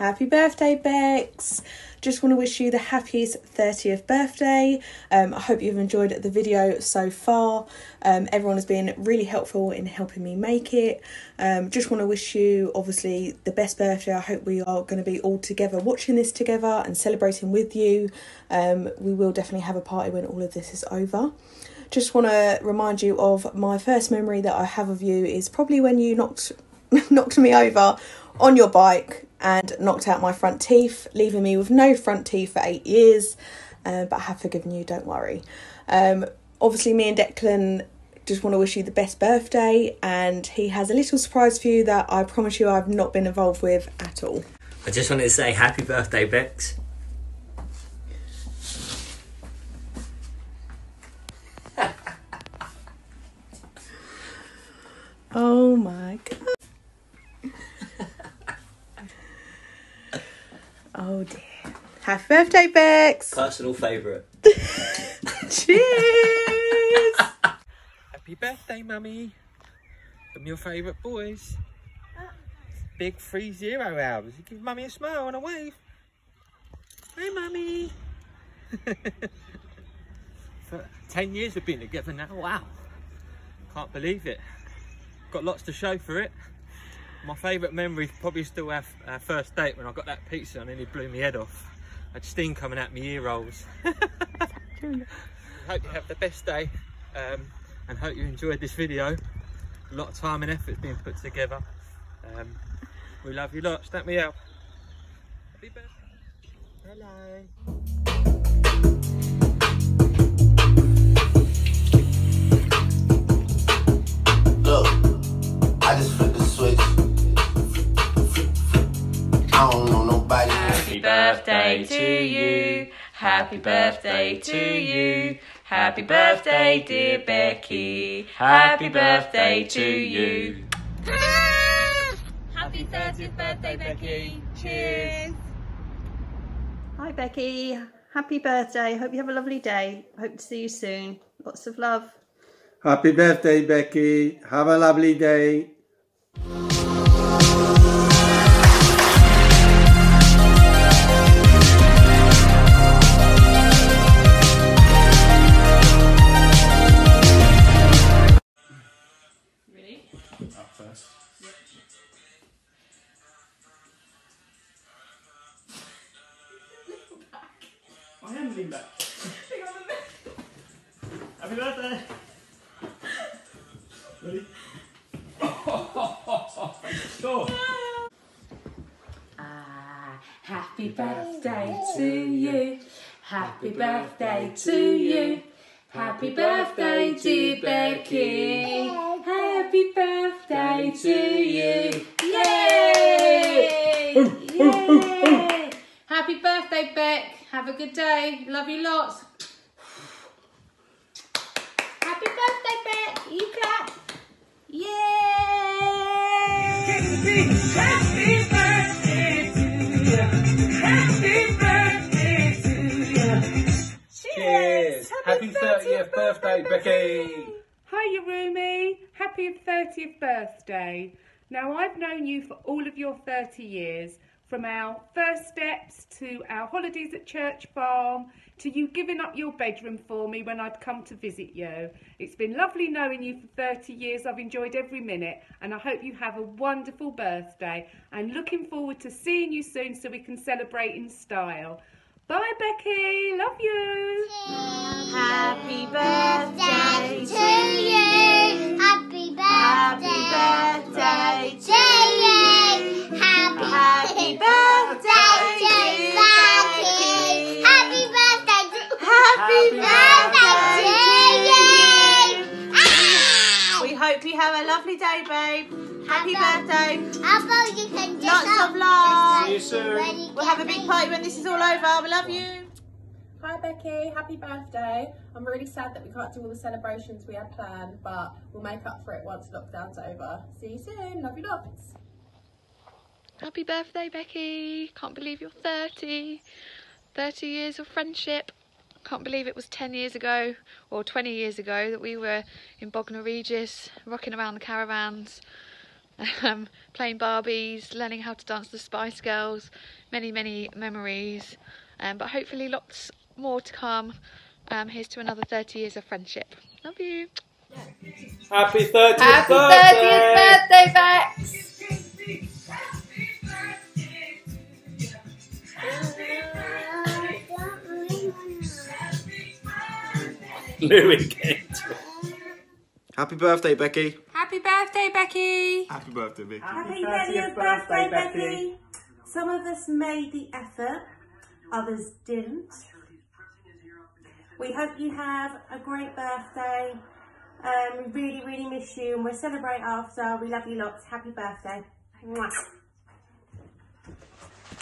Happy birthday, Bex! Just want to wish you the happiest 30th birthday. Um, I hope you've enjoyed the video so far. Um, everyone has been really helpful in helping me make it. Um, just want to wish you, obviously, the best birthday. I hope we are going to be all together watching this together and celebrating with you. Um, we will definitely have a party when all of this is over just want to remind you of my first memory that I have of you is probably when you knocked knocked me over on your bike and knocked out my front teeth, leaving me with no front teeth for eight years. Uh, but I have forgiven you, don't worry. Um, obviously, me and Declan just want to wish you the best birthday, and he has a little surprise for you that I promise you I've not been involved with at all. I just wanted to say happy birthday, Bex. Oh my god. oh dear. Happy birthday, Bex! Personal favourite. Cheers! Happy birthday, mummy. From your favourite boys. Big three zero hours. You give mummy a smile and a wave. Hey, mummy. For ten years we've been together now. Wow. Can't believe it. Got lots to show for it. My favourite memory is probably still our, our first date when I got that pizza and nearly blew my head off. Had steam coming out my ear rolls. hope you have the best day um, and hope you enjoyed this video. A lot of time and effort being put together. Um, we love you lots, don't we, El? Happy birthday. Hello. Happy birthday to you. Happy birthday, dear Becky. Happy birthday to you. Happy 30th birthday, Becky. Cheers. Hi, Becky. Happy birthday. Hope you have a lovely day. Hope to see you soon. Lots of love. Happy birthday, Becky. Have a lovely day. I am leaning back. Happy birthday. Ready? Go. Ah, happy birthday to you. Happy birthday to you. Happy birthday, dear Becky. Happy birthday to you. Yay! Yay! Happy birthday, Beck. Have a good day. Love you lots. Happy birthday, Beck. You clap. Yay! Happy birthday to you. Happy birthday to you. Cheers. Happy 30th birthday, Becky. Hiya, Rumi. Happy 30th birthday. Now, I've known you for all of your 30 years, from our first steps to our holidays at Church Farm to you giving up your bedroom for me when I'd come to visit you. It's been lovely knowing you for 30 years. I've enjoyed every minute, and I hope you have a wonderful birthday. And looking forward to seeing you soon so we can celebrate in style. Bye, Becky. Love you. Happy birthday to you. Happy birthday Happy birthday birthday to you. Happy, Happy birthday birthday to to Becky. Becky. Happy birthday to Happy birthday to you. Ah! We hope you have a lovely day, babe. Happy about- birthday. You can Lots up- of love. See you soon. We'll have a big party when this is all over. We love you. Hi Becky, happy birthday. I'm really sad that we can't do all the celebrations we had planned, but we'll make up for it once lockdown's over. See you soon, love you lots. Happy birthday, Becky. Can't believe you're 30. 30 years of friendship. Can't believe it was 10 years ago or 20 years ago that we were in Bognor Regis rocking around the caravans. um, playing Barbies, learning how to dance the Spice Girls, many, many memories, um, but hopefully lots more to come. Um, here's to another 30 years of friendship. Love you. Happy 30th Happy birthday! 30th birthday, Bex! Louis Kent. Happy birthday, Becky. Happy birthday, Becky. Happy birthday, Vicky. Happy 30th birthday, Becky. Some of us made the effort, others didn't. We hope you have a great birthday. Um, we really, really miss you and we'll celebrate after. We love you lots. Happy birthday. Mwah.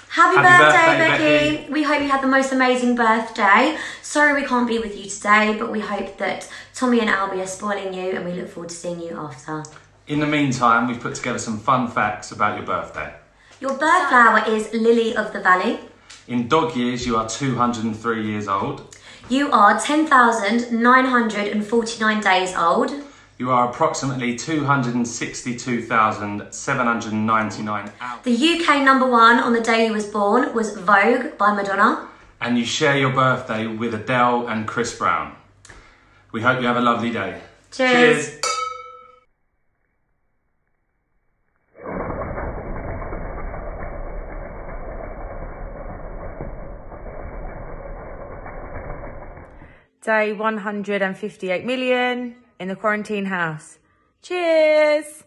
Happy, Happy birthday, birthday, Becky. We hope you had the most amazing birthday. Sorry we can't be with you today, but we hope that Tommy and Albie are spoiling you and we look forward to seeing you after. In the meantime, we've put together some fun facts about your birthday. Your bird flower is Lily of the Valley. In dog years, you are 203 years old. You are 10,949 days old. You are approximately 262,799 hours. The UK number one on the day you was born was Vogue by Madonna. And you share your birthday with Adele and Chris Brown. We hope you have a lovely day. Cheers. Day 158 million in the quarantine house. Cheers!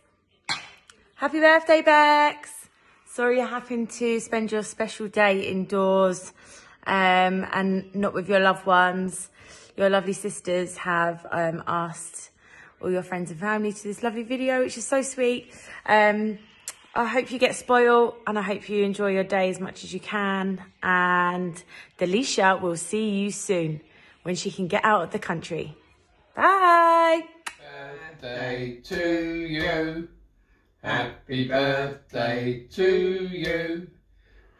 Happy birthday, Bex! Sorry you're having to spend your special day indoors um, and not with your loved ones. Your lovely sisters have um, asked all your friends and family to this lovely video, which is so sweet. Um, I hope you get spoiled and I hope you enjoy your day as much as you can. And Delisha will see you soon when she can get out of the country. Bye. Happy birthday to you. Happy birthday to you.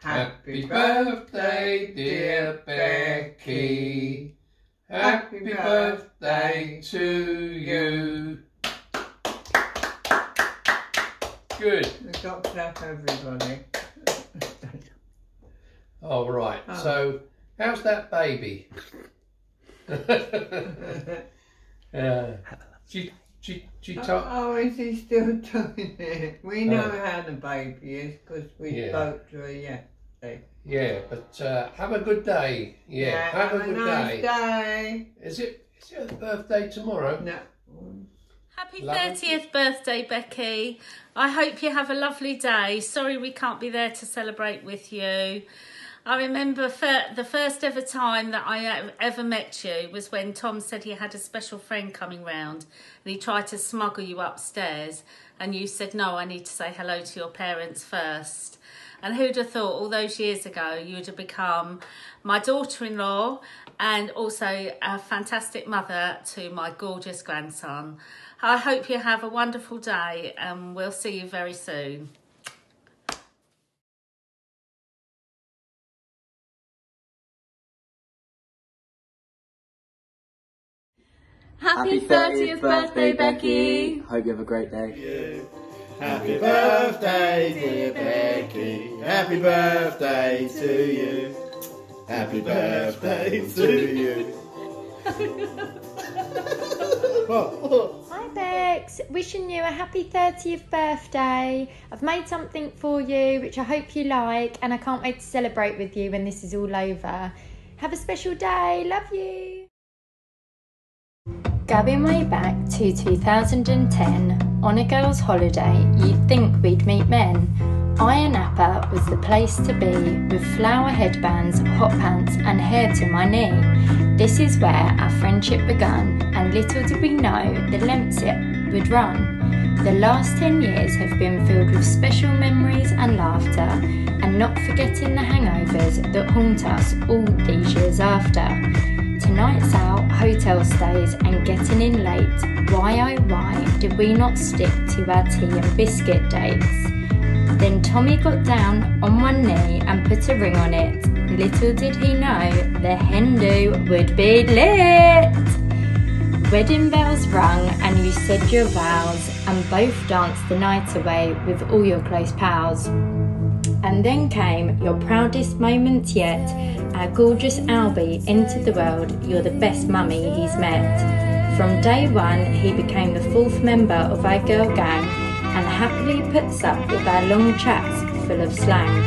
Happy birthday, dear Becky. Happy birthday to you. Good. We've got to clap everybody. All right. Oh. So, how's that baby? Yeah. She, she, she Oh, oh, is he still doing it? We know Oh. how the baby is because we Yeah. spoke to her yesterday. Yeah, but uh, have a good day. Yeah, have, a good nice day. day. Is it? Is it her birthday tomorrow? No. Happy Lovely. 30th birthday, Becky. I hope you have a lovely day. Sorry we can't be there to celebrate with you. I remember the first ever time that I uh, ever met you was when Tom said he had a special friend coming round and he tried to smuggle you upstairs and you said, no, I need to say hello to your parents first. And who'd have thought all those years ago you would have become my daughter-in-law and also a fantastic mother to my gorgeous grandson. I hope you have a wonderful day and we'll see you very soon. Happy 30th birthday, Becky. Hope you have a great day. Happy birthday, dear Becky. Happy birthday to you. Happy birthday to you. Hi Bex, wishing you a happy 30th birthday. I've made something for you which I hope you like, and I can't wait to celebrate with you when this is all over. Have a special day, love you. Going way back to 2010, on a girls' holiday, you'd think we'd meet men. Ayia Napa was the place to be, with flower headbands, hot pants, and hair to my knee. This is where our friendship begun, and little did we know the lengths it would run. The last 10 years have been filled with special memories and laughter, and not forgetting the hangovers that haunt us all these years after. Tonight's out, hotel stays, and getting in late. Why oh why did we not stick to our tea and biscuit dates? Then Tommy got down on one knee and put a ring on it. Little did he know the hen do would be lit. Wedding bells rung and you said your vows and both danced the night away with all your close pals. And then came your proudest moment yet. Our gorgeous Albie entered the world. You're the best mummy he's met. From day one, he became the fourth member of our girl gang and happily puts up with our long chats full of slang.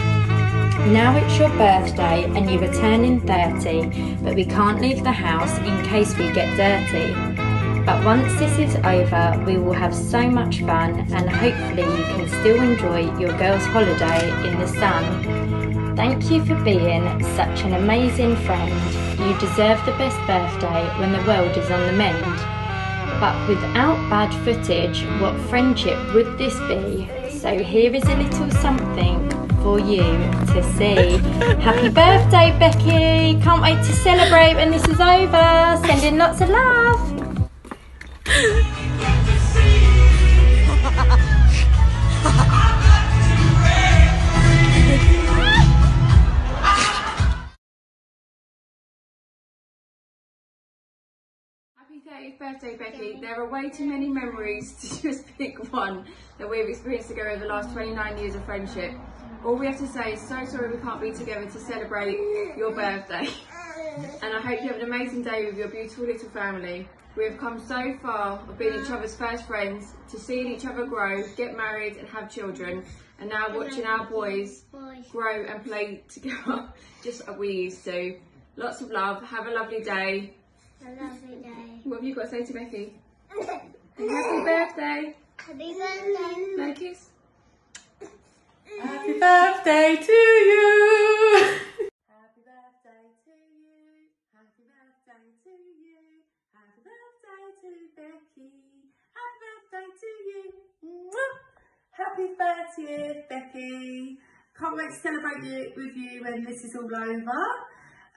Now it's your birthday and you are turning 30, but we can't leave the house in case we get dirty. But once this is over, we will have so much fun and hopefully you can still enjoy your girls' holiday in the sun. Thank you for being such an amazing friend. You deserve the best birthday when the world is on the mend. But without bad footage, what friendship would this be? So here is a little something for you to see. Happy birthday, Becky! Can't wait to celebrate when this is over. Sending lots of love. Happy 30th birthday, Becky. There are way too many memories to just pick one that we've experienced together over the last 29 years of friendship. All we have to say is so sorry we can't be together to celebrate your birthday. And I hope you have an amazing day with your beautiful little family. We have come so far of being each other's first friends, to seeing each other grow, get married and have children, and now watching our boys grow and play together just as we used to. Lots of love. Have a lovely day. A lovely day. What have you got to say to Becky? Happy birthday. Happy birthday. No kiss. Happy birthday to you. Happy birthday to you. Happy birthday to you. Happy birthday to Becky. Happy birthday to you. Happy 30th, Becky. Can't wait to celebrate you, with you when this is all over.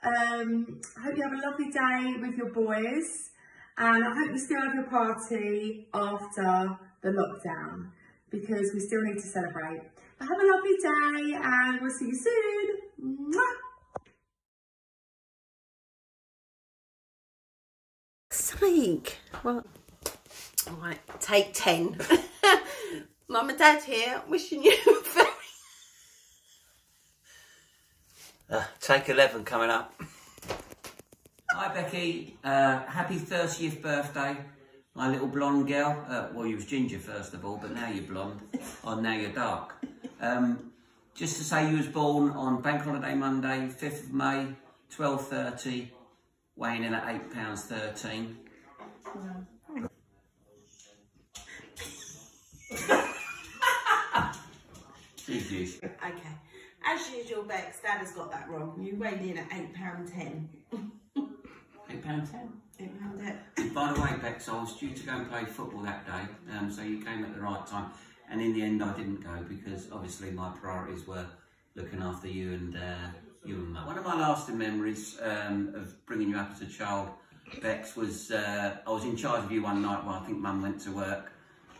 Um, I hope you have a lovely day with your boys. And I hope you still have your party after the lockdown because we still need to celebrate. But have a lovely day and we'll see you soon. Mwah. Something. Well, all right, take 10. Mum and Dad here, wishing you a very Uh, take 11 coming up. Hi Becky, uh, happy 30th birthday. My little blonde girl. Uh, well, you was ginger first of all, but now you're blonde. oh, now you're dark. Um, just to say you was born on Bank Holiday Monday, 5th of May, 12.30, weighing in at £8.13. Reviews. Okay. As usual, Bex, Dad has got that wrong. You weighed in at £8.10. £8.10. £8.10. By the way, Bex, I was due to go and play football that day, um, so you came at the right time. And in the end, I didn't go because obviously my priorities were looking after you and uh, you and Mum. One of my lasting memories um, of bringing you up as a child, Bex, was uh, I was in charge of you one night while I think Mum went to work,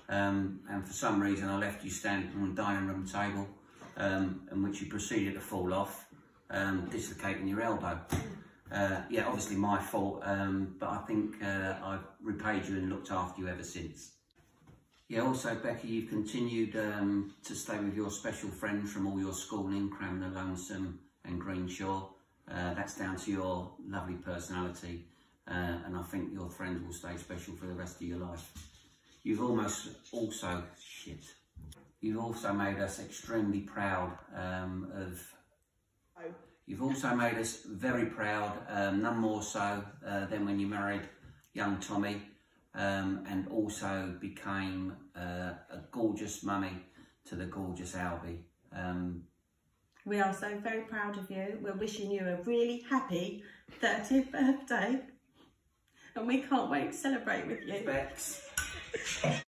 um, and for some reason I left you standing on the dining room table, um, in which you proceeded to fall off, um, dislocating your elbow. Uh, yeah, obviously my fault, um, but I think uh, I've repaid you and looked after you ever since. Yeah, also, Becky, you've continued um, to stay with your special friends from all your schooling, Cranmer, Lonesome and Greenshaw. Uh, that's down to your lovely personality, uh, and I think your friends will stay special for the rest of your life. You've almost also, shit, you've also made us extremely proud um, of You've also made us very proud, um, none more so uh, than when you married young Tommy um, and also became uh, a gorgeous mummy to the gorgeous Albie. Um, We are so very proud of you. We're wishing you a really happy 30th birthday. And we can't wait to celebrate with you. Bex.